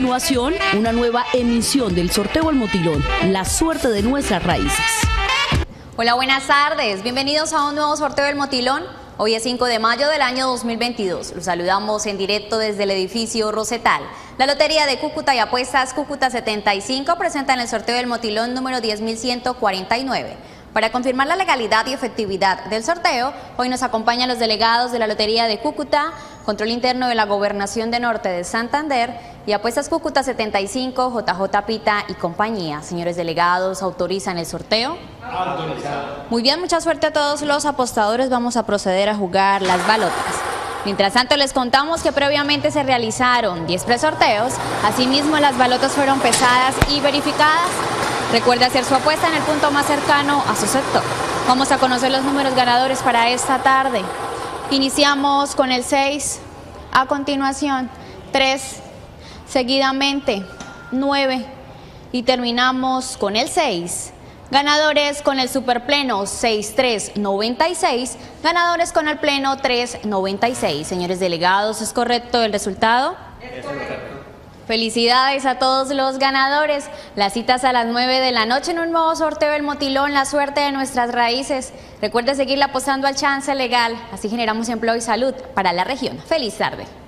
continuación, una nueva emisión del sorteo al motilón, la suerte de nuestras raíces. Hola, buenas tardes. Bienvenidos a un nuevo sorteo del motilón. Hoy es 5 de mayo del año 2022. Los saludamos en directo desde el edificio Rosetal. La Lotería de Cúcuta y Apuestas Cúcuta 75 presentan el sorteo del motilón número 10149. Para confirmar la legalidad y efectividad del sorteo, hoy nos acompañan los delegados de la Lotería de Cúcuta, Control Interno de la Gobernación de Norte de Santander y Apuestas Cúcuta 75, JJ Pita y compañía. Señores delegados, ¿autorizan el sorteo? Autorizado. Muy bien, mucha suerte a todos los apostadores. Vamos a proceder a jugar las balotas. Mientras tanto, les contamos que previamente se realizaron 10 presorteos. Asimismo, las balotas fueron pesadas y verificadas. Recuerde hacer su apuesta en el punto más cercano a su sector. Vamos a conocer los números ganadores para esta tarde. Iniciamos con el 6, a continuación 3, seguidamente 9 y terminamos con el 6. Ganadores con el superpleno 6396, ganadores con el pleno 396. Señores delegados, ¿es correcto el resultado? Es correcto. Felicidades a todos los ganadores. Las citas a las 9 de la noche en un nuevo sorteo del Motilón, la suerte de nuestras raíces. Recuerde seguirle apostando al chance legal, así generamos empleo y salud para la región. Feliz tarde.